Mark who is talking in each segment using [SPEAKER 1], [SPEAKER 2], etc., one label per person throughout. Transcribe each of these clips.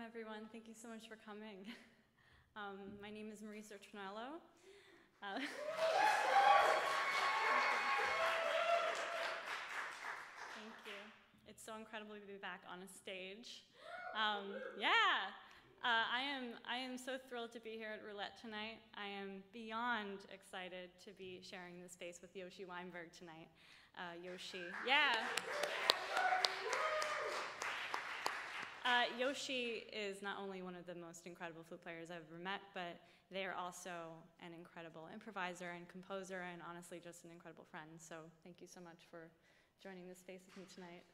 [SPEAKER 1] everyone. Thank you so much for coming. Um, my name is Marisa Tornello. Uh, Thank you. It's so incredible to be back on a stage. Um, yeah, uh, I am. I am so thrilled to be here at Roulette tonight. I am beyond excited to be sharing the space with Yoshi Weinberg tonight. Uh, Yoshi, yeah. Uh, Yoshi is not only one of the most incredible flute players I've ever met, but they are also an incredible improviser and composer, and honestly, just an incredible friend. So, thank you so much for joining this space with me tonight.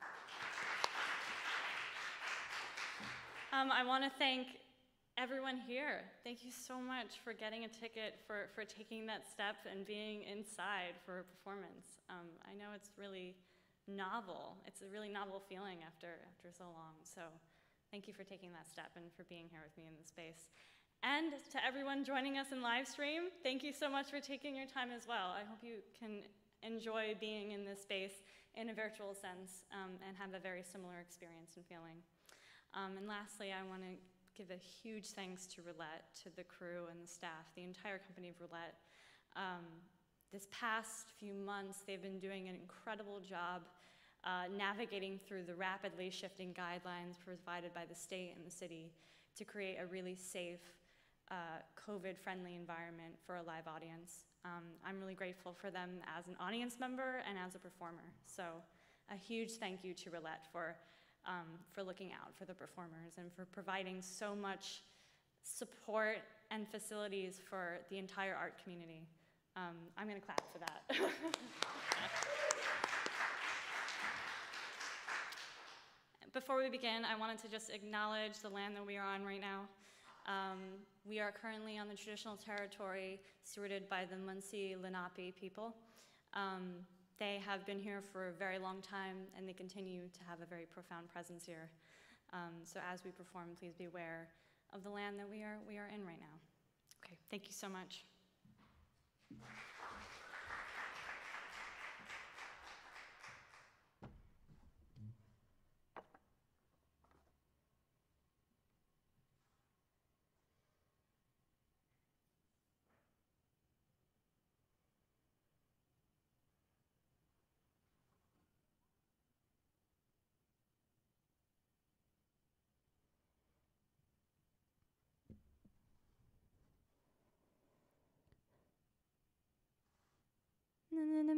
[SPEAKER 1] Um, I want to thank everyone here. Thank you so much for getting a ticket, for, for taking that step and being inside for a performance. Um, I know it's really novel. It's a really novel feeling after, after so long. So Thank you for taking that step and for being here with me in the space. And to everyone joining us in live stream, thank you so much for taking your time as well. I hope you can enjoy being in this space in a virtual sense um, and have a very similar experience and feeling. Um, and lastly, I want to give a huge thanks to Roulette, to the crew and the staff, the entire company of Roulette. Um, this past few months, they've been doing an incredible job uh, navigating through the rapidly shifting guidelines provided by the state and the city to create a really safe, uh, COVID friendly environment for a live audience. Um, I'm really grateful for them as an audience member and as a performer. So, a huge thank you to Roulette for, um, for looking out for the performers and for providing so much support and facilities for the entire art community. Um, I'm going to clap for that. before we begin, I wanted to just acknowledge the land that we are on right now. Um, we are currently on the traditional territory stewarded by the Munsee Lenape people. Um, they have been here for a very long time and they continue to have a very profound presence here. Um, so as we perform, please be aware of the land that we are, we are in right now. Okay, thank you so much.
[SPEAKER 2] na na na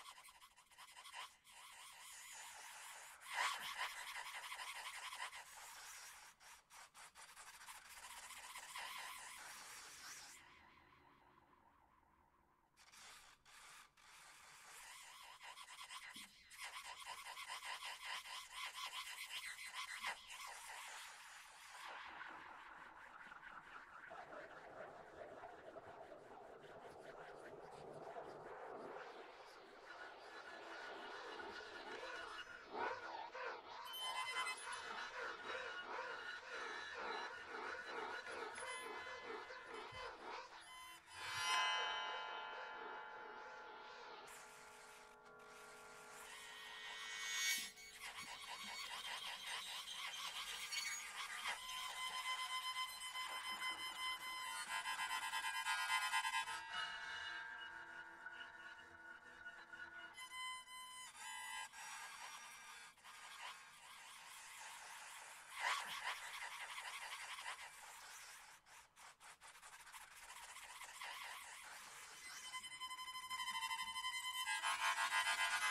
[SPEAKER 2] Thank you.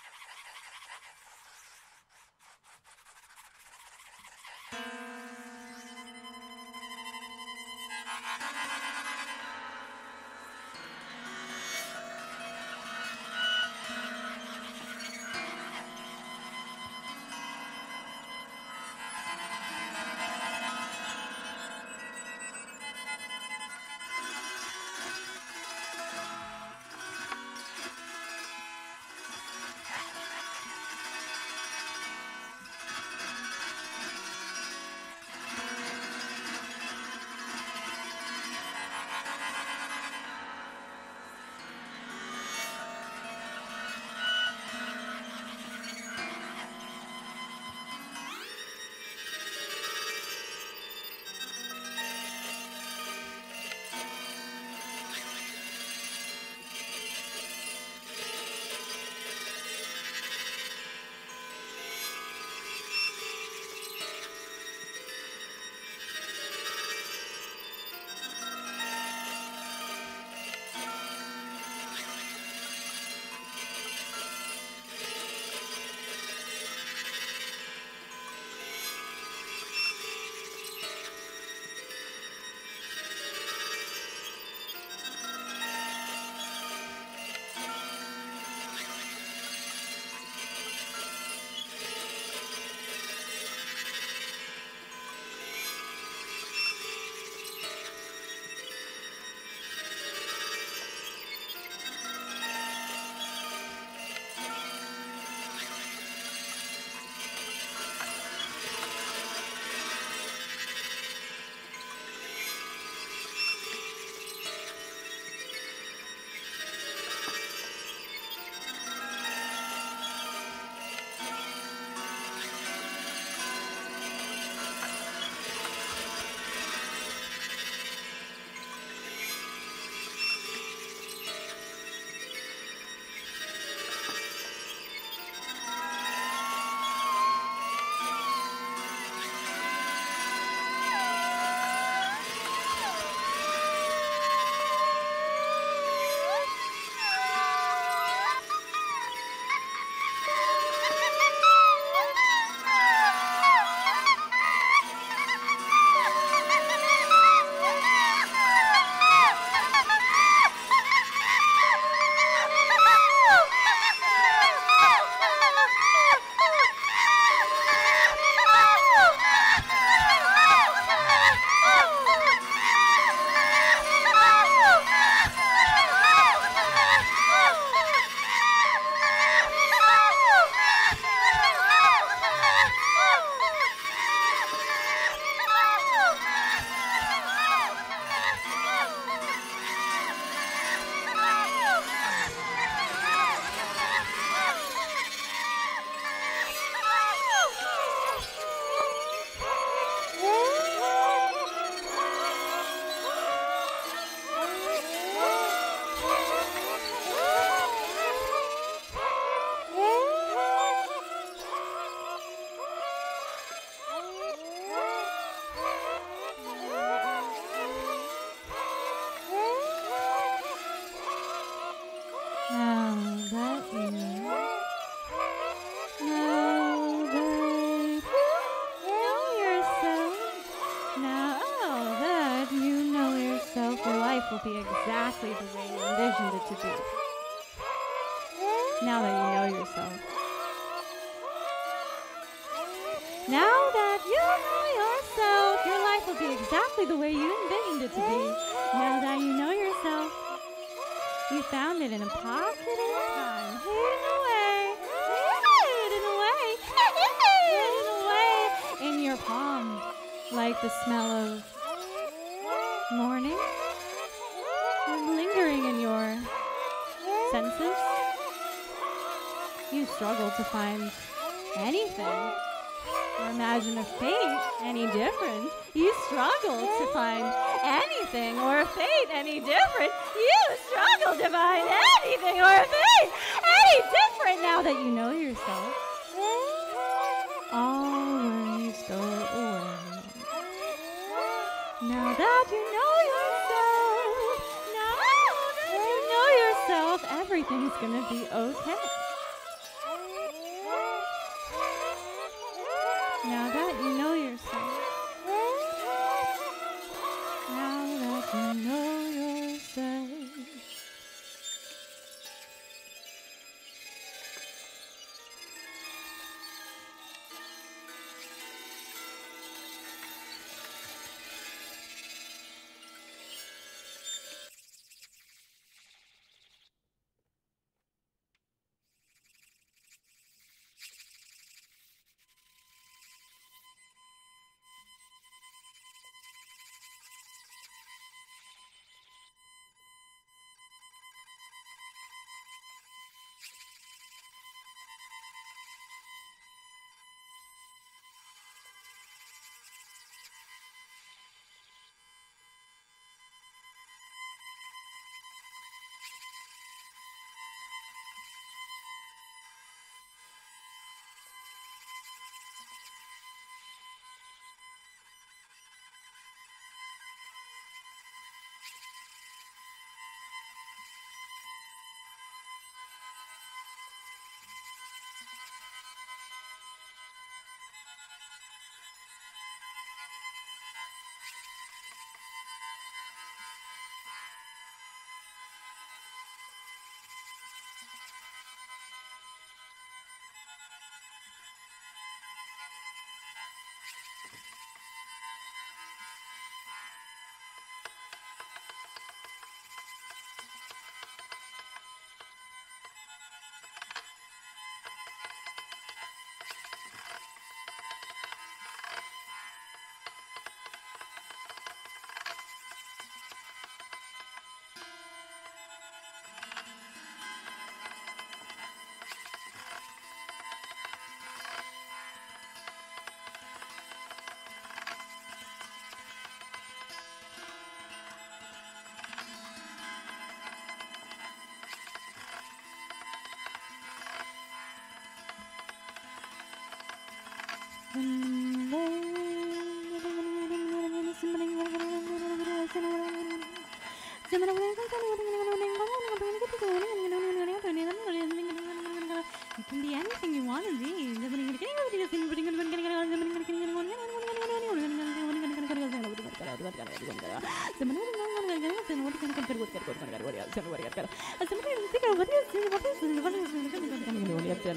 [SPEAKER 2] everything's gonna be okay.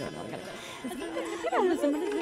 [SPEAKER 2] World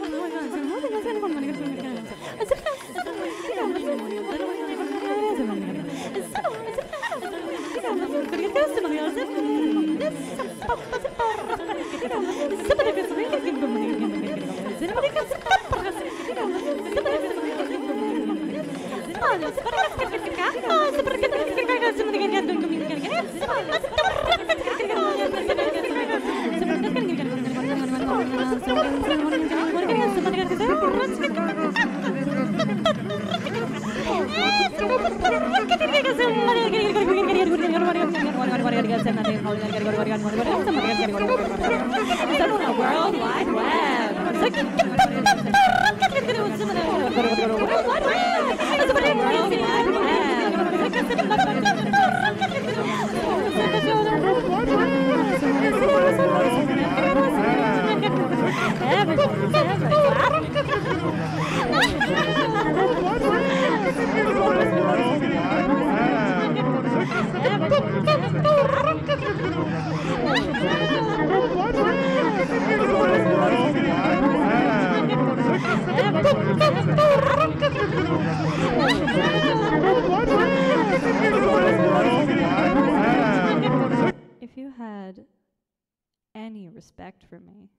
[SPEAKER 2] respect for me.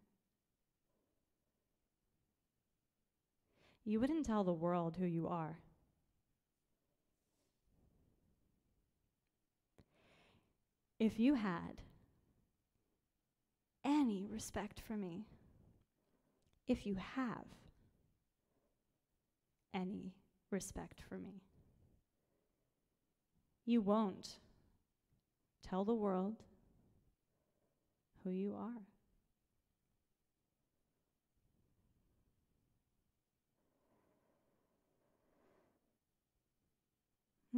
[SPEAKER 2] You wouldn't tell the world who you are. If you had any respect for me, if you have any respect for me, you won't tell the world who you are. I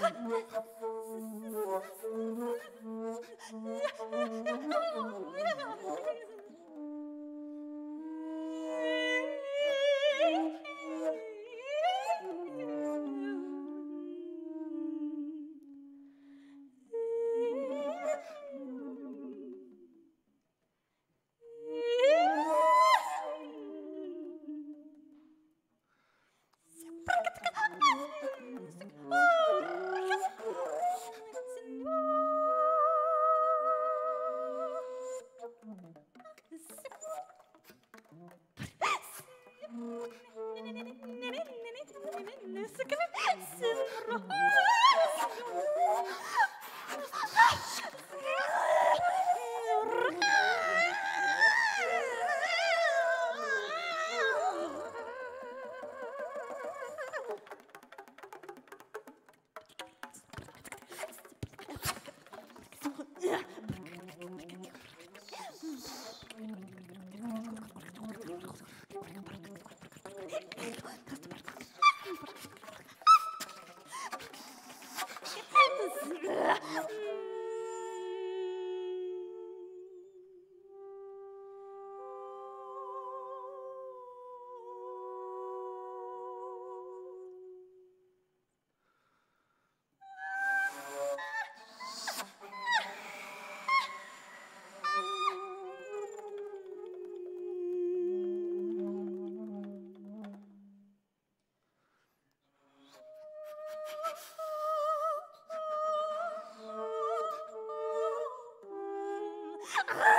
[SPEAKER 2] Ha, ha, ha. Ah!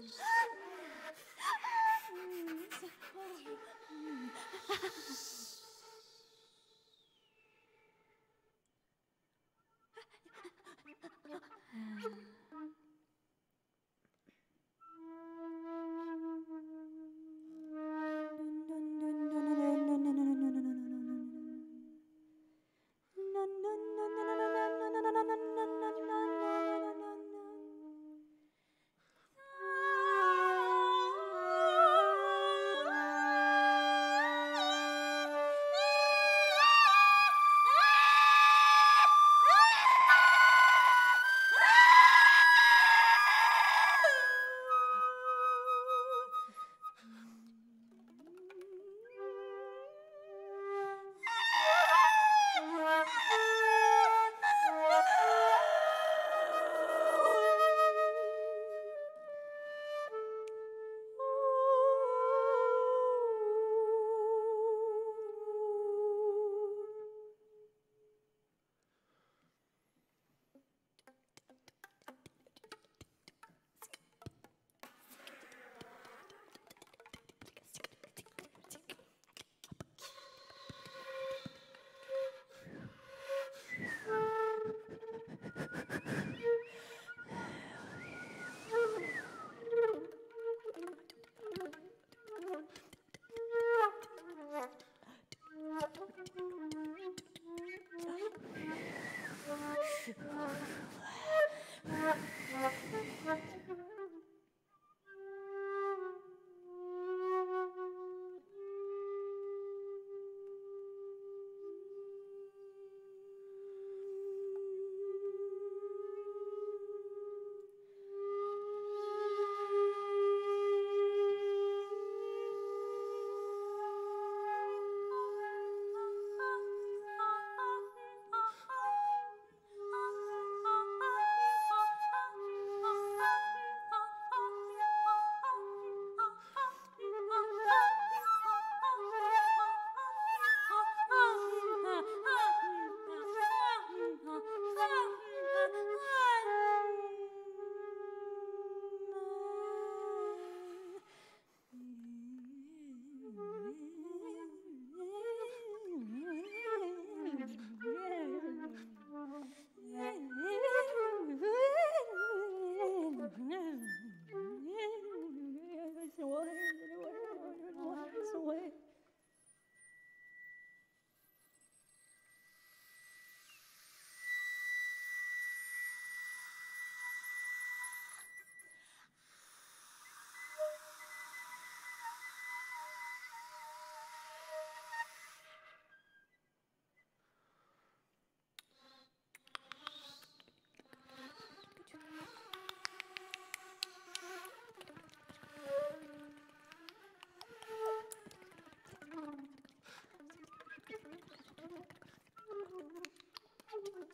[SPEAKER 2] Shh.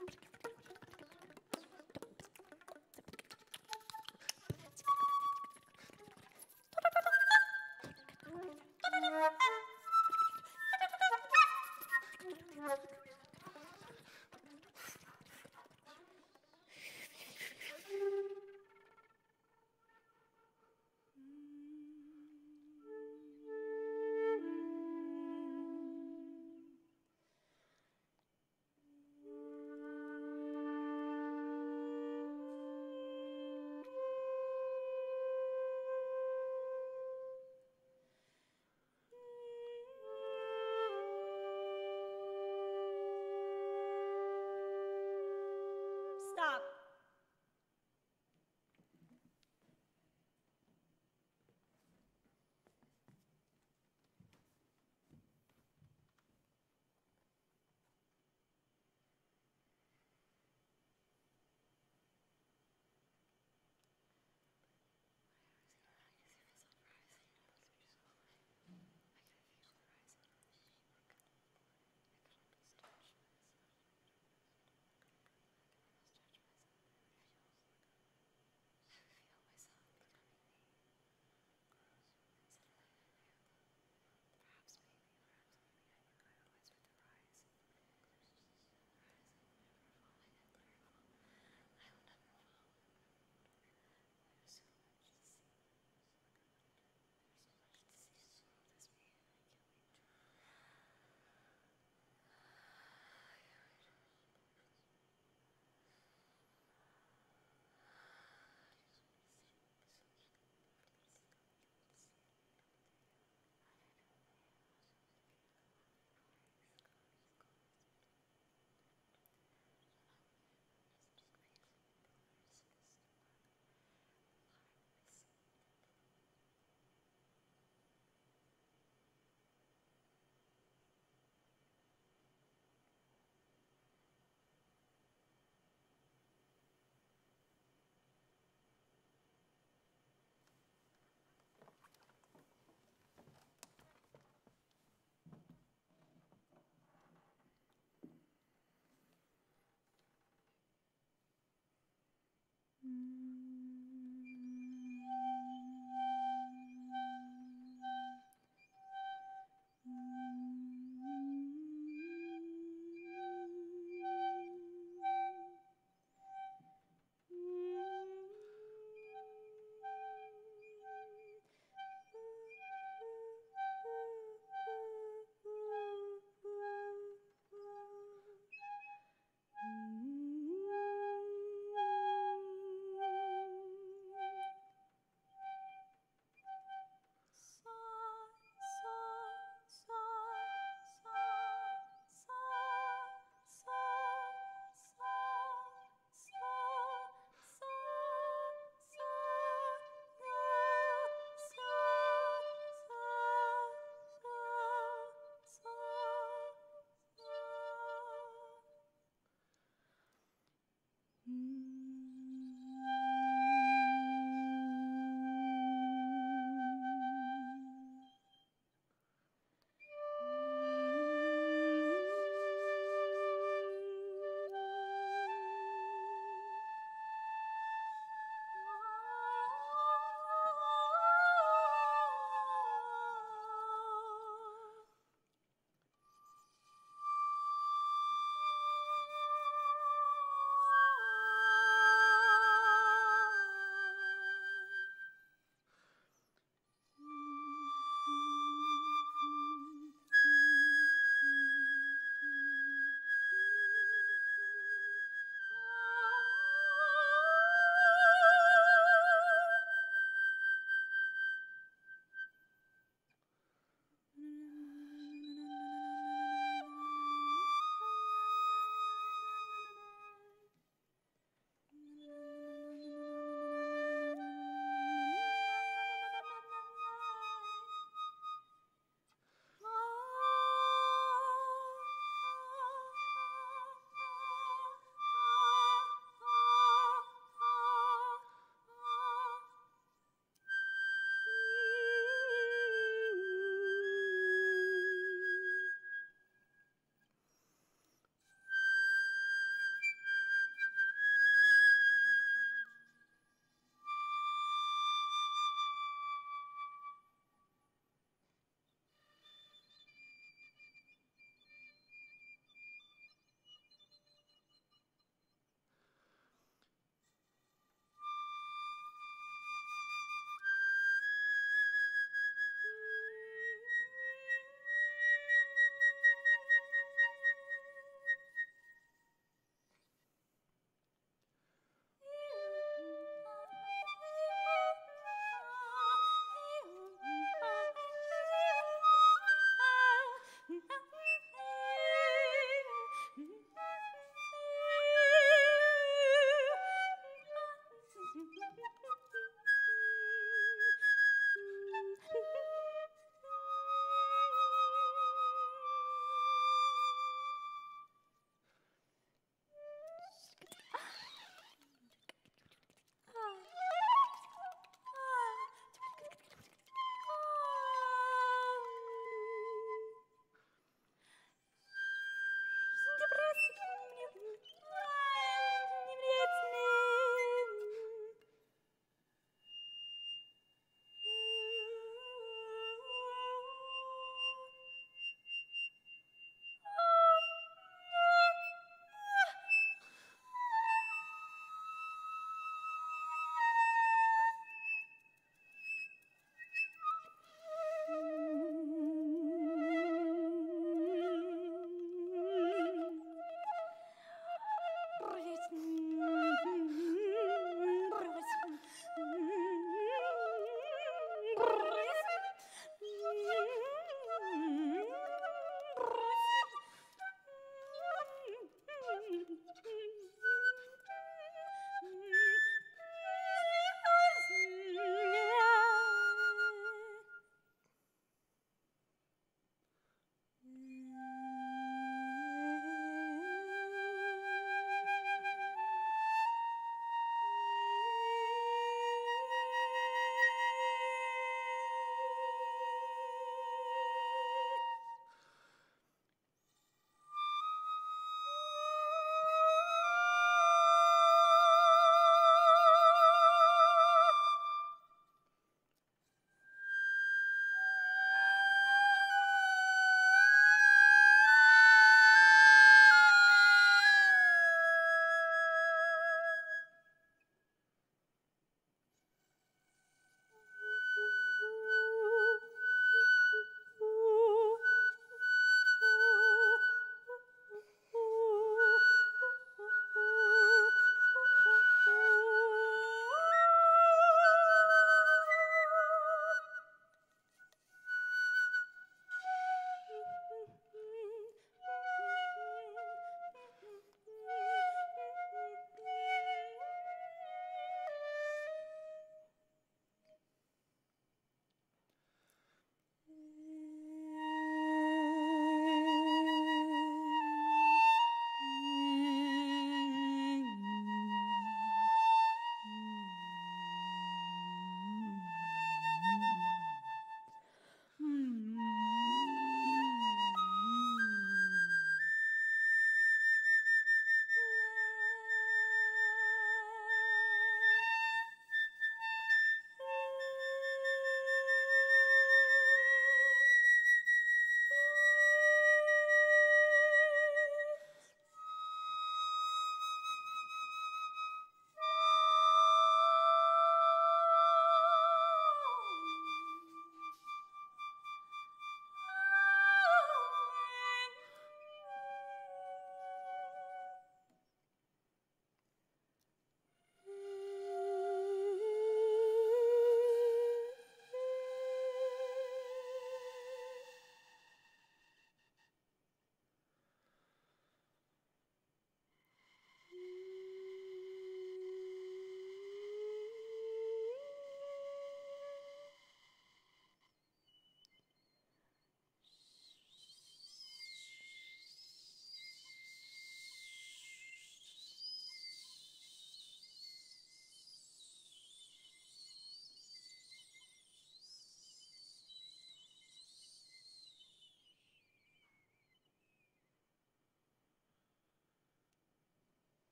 [SPEAKER 1] Республики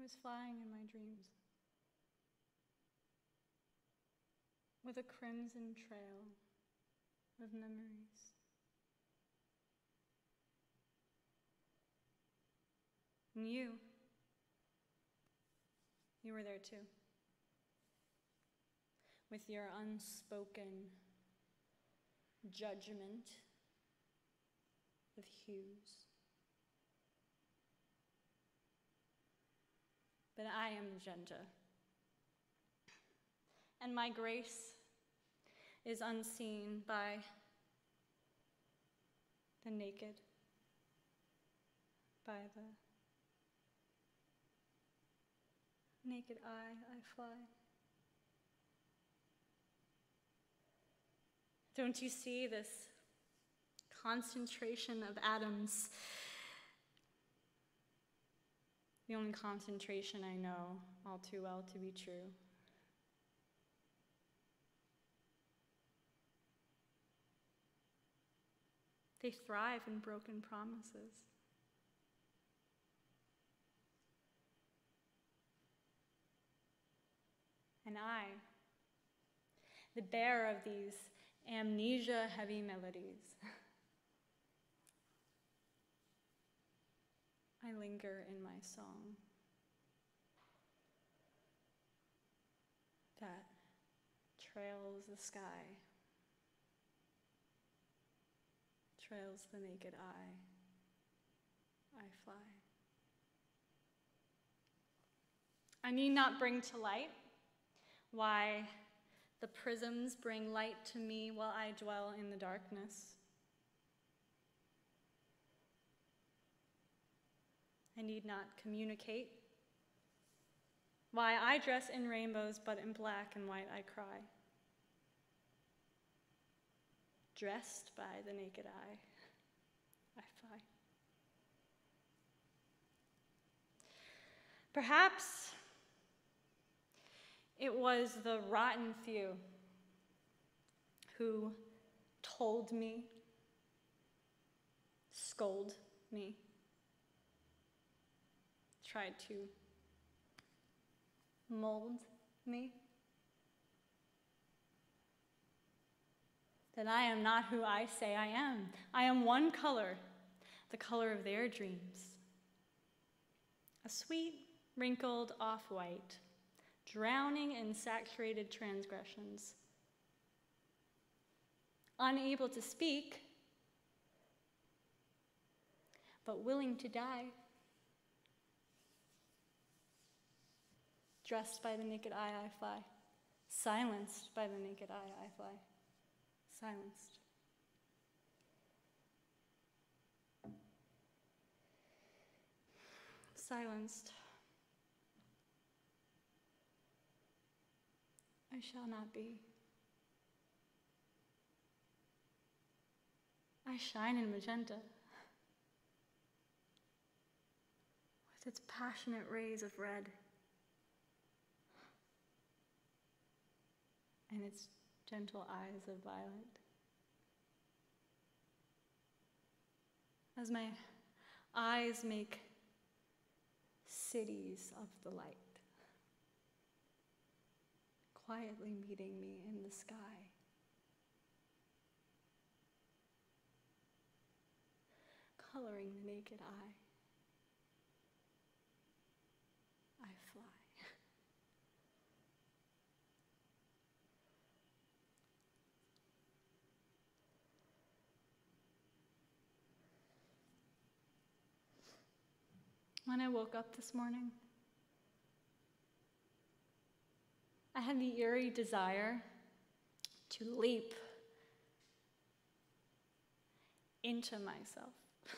[SPEAKER 1] I was flying in my dreams with a crimson trail of memories. And you, you were there too, with your unspoken judgment of hues. But I am magenta. And my grace is unseen by the naked, by the naked eye I fly. Don't you see this concentration of atoms? The only concentration I know all too well to be true. They thrive in broken promises. And I, the bearer of these amnesia heavy melodies, I linger in my song that trails the sky, trails the naked eye. I fly. I need not bring to light why the prisms bring light to me while I dwell in the darkness. I need not communicate why I dress in rainbows, but in black and white I cry. Dressed by the naked eye, I fly. Perhaps it was the rotten few who told me, scold me, tried to mold me. That I am not who I say I am. I am one color, the color of their dreams. A sweet, wrinkled off white drowning in saturated transgressions. Unable to speak, but willing to die. Dressed by the naked eye, I fly. Silenced by the naked eye, I fly. Silenced. Silenced. I shall not be. I shine in magenta with its passionate rays of red and its gentle eyes of violet. As my eyes make cities of the light quietly meeting me in the sky. Coloring the naked eye. I fly. When I woke up this morning, I had the eerie desire to leap into myself.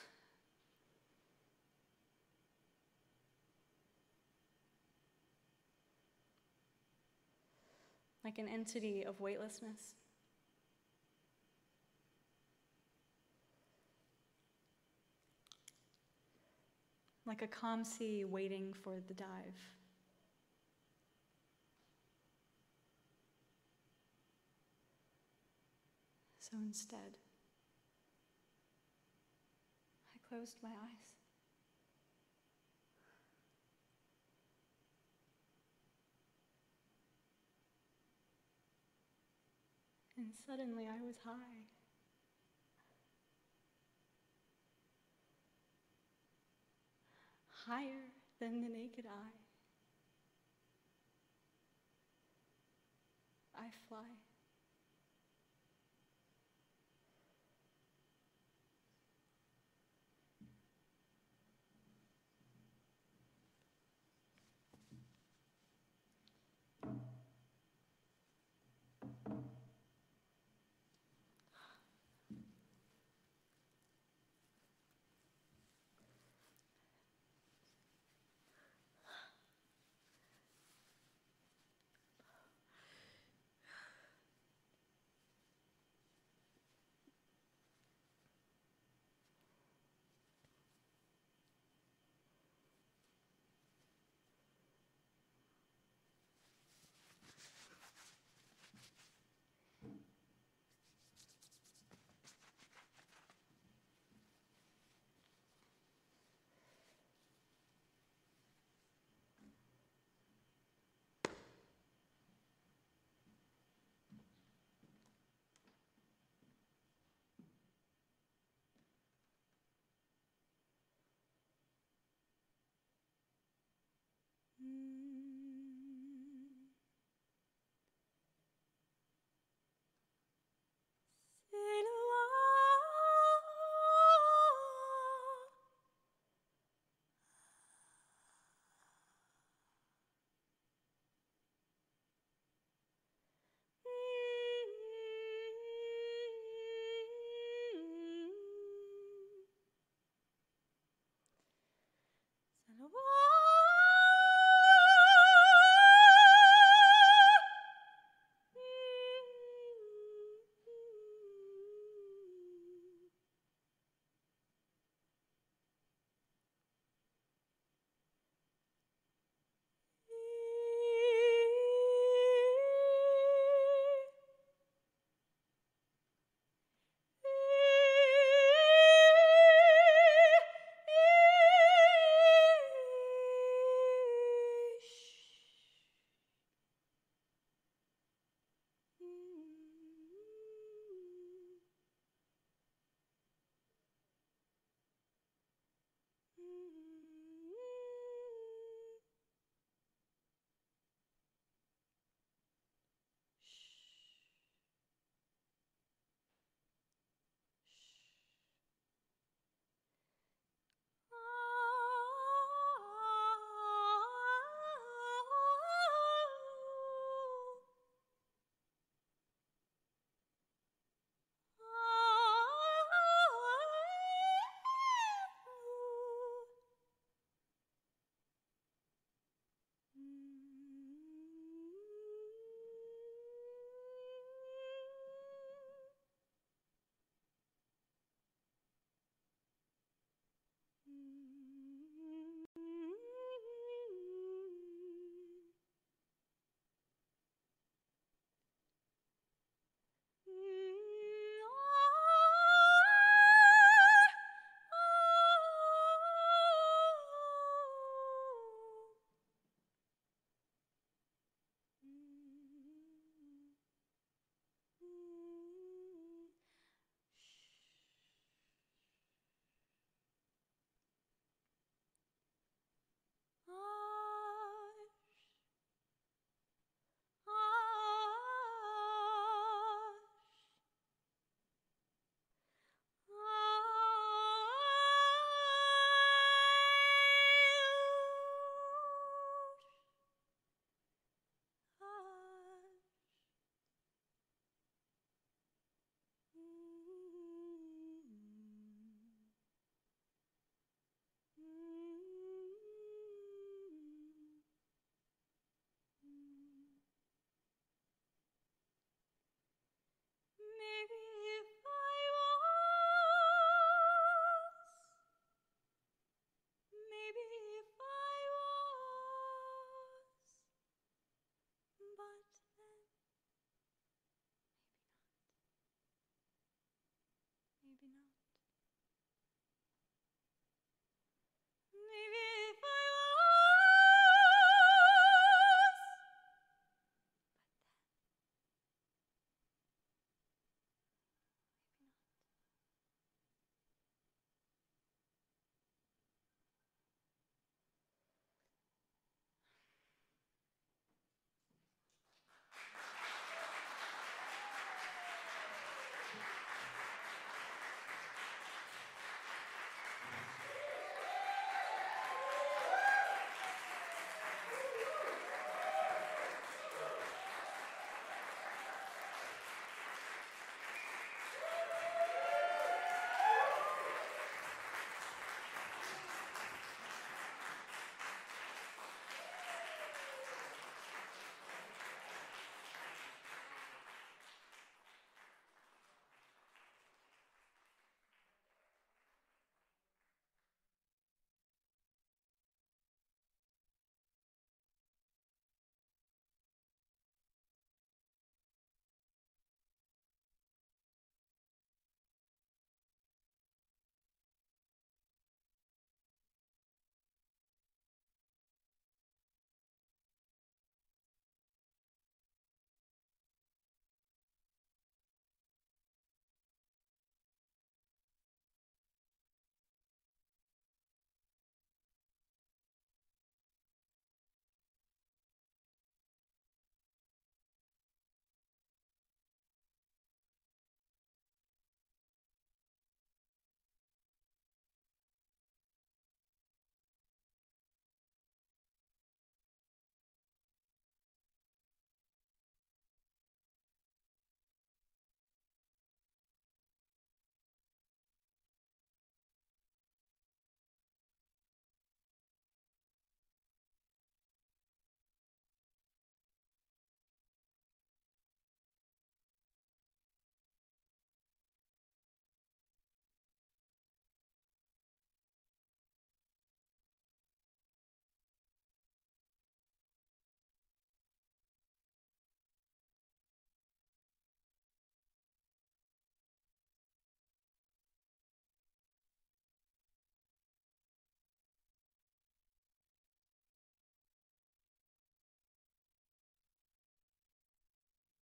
[SPEAKER 1] like an entity of weightlessness. like a calm sea waiting for the dive. So instead, I closed my eyes. And suddenly I was high. Higher than the naked eye. I fly.